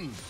Boom!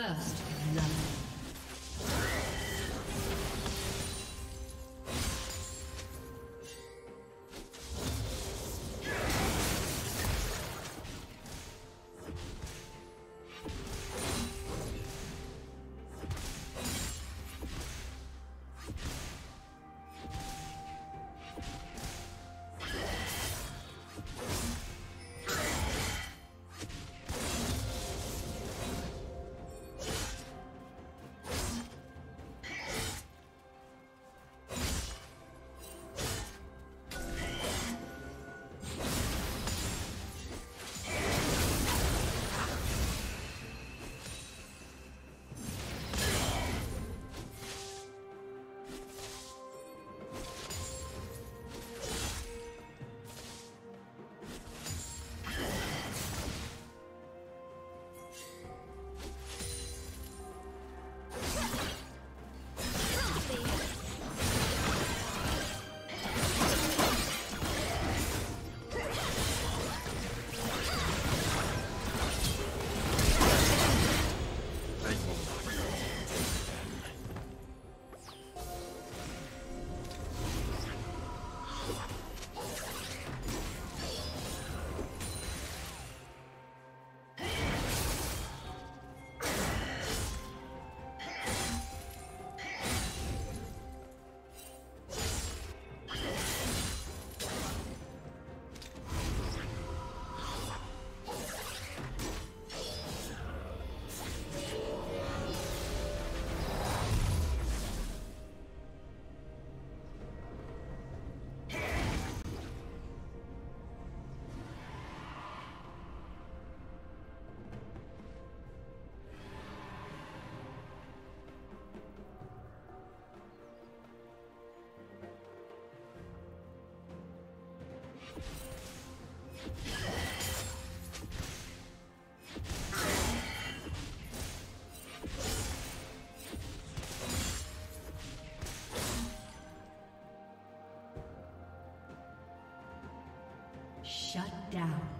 First. Shut down.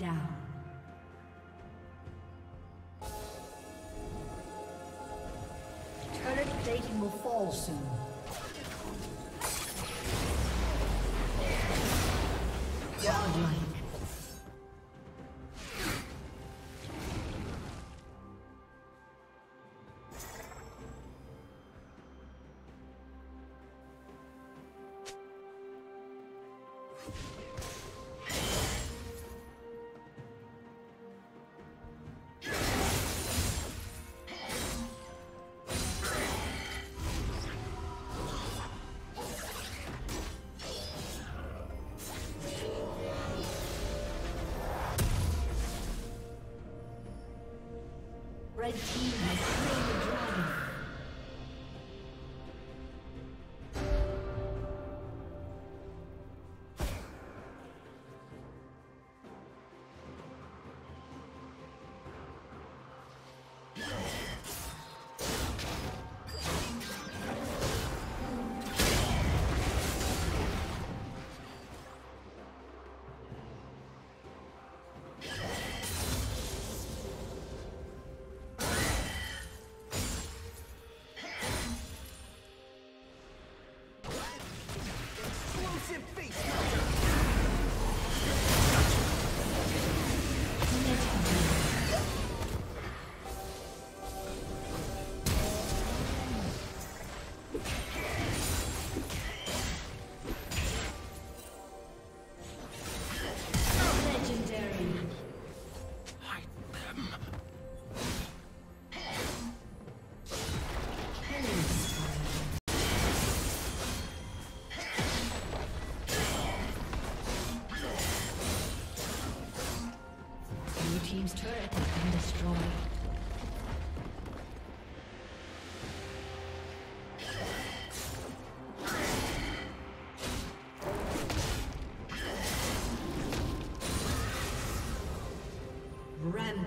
Down. Turret plating will fall soon. Red team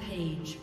Rampage.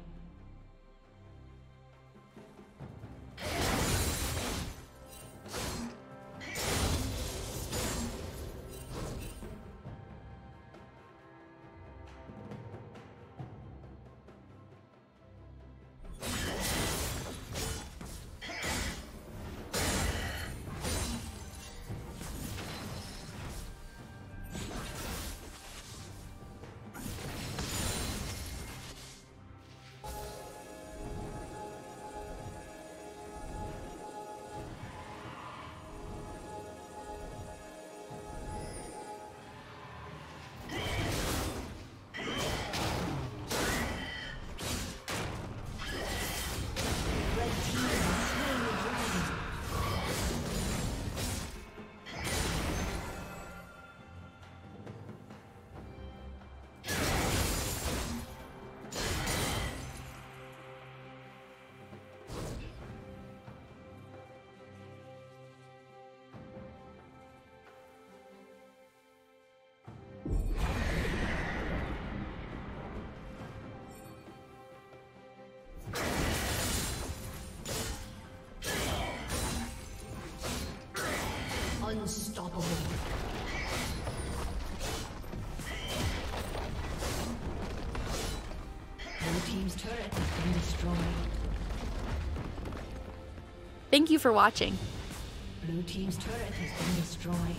Unstoppable. Blue Team's turret has been destroyed. Thank you for watching. Blue Team's turret has been destroyed.